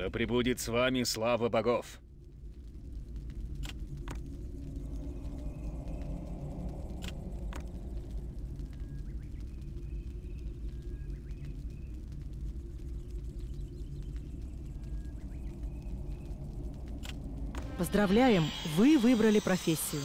Да пребудет с вами слава богов. Поздравляем, вы выбрали профессию.